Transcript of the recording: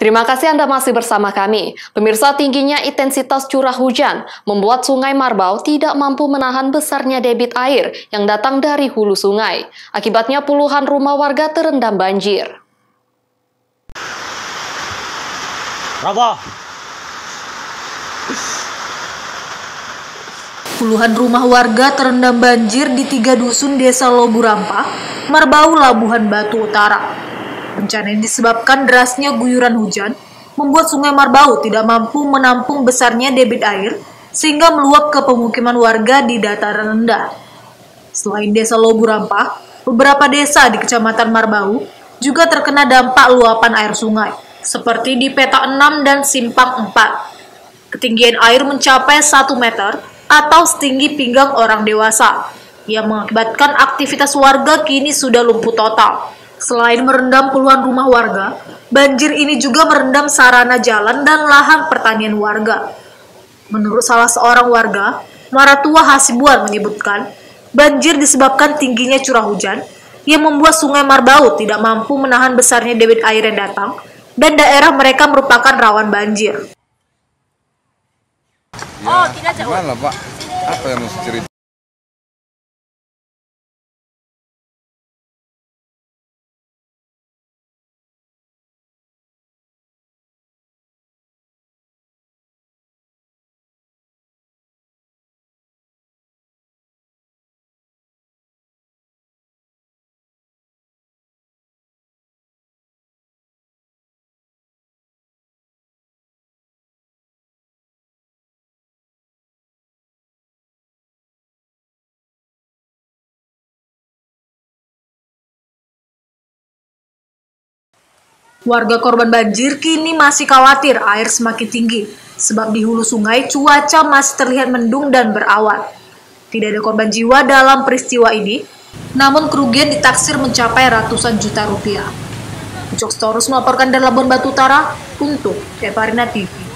Terima kasih Anda masih bersama kami. Pemirsa tingginya intensitas curah hujan membuat Sungai Marbau tidak mampu menahan besarnya debit air yang datang dari hulu sungai. Akibatnya puluhan rumah warga terendam banjir. Bravo. Puluhan rumah warga terendam banjir di tiga dusun desa Loburampa, Marbau, Labuhan Batu Utara. Bencana ini disebabkan derasnya guyuran hujan, membuat sungai Marbau tidak mampu menampung besarnya debit air, sehingga meluap ke pemukiman warga di dataran rendah. Selain desa Lobu Rampah, beberapa desa di kecamatan Marbau juga terkena dampak luapan air sungai, seperti di peta 6 dan simpang 4. Ketinggian air mencapai 1 meter atau setinggi pinggang orang dewasa, yang mengakibatkan aktivitas warga kini sudah lumpuh total. Selain merendam puluhan rumah warga, banjir ini juga merendam sarana jalan dan lahan pertanian warga. Menurut salah seorang warga, Maratua Hasibuan menyebutkan, banjir disebabkan tingginya curah hujan yang membuat sungai Marbau tidak mampu menahan besarnya debit air yang datang dan daerah mereka merupakan rawan banjir. Ya, oh, tidak jauh. Gimana, Pak? Apa yang mesti cerita? Warga korban banjir kini masih khawatir air semakin tinggi, sebab di hulu sungai cuaca masih terlihat mendung dan berawan. Tidak ada korban jiwa dalam peristiwa ini, namun kerugian ditaksir mencapai ratusan juta rupiah. Ucok Storus melaporkan dari Labuan Batu Utara untuk Keparina TV.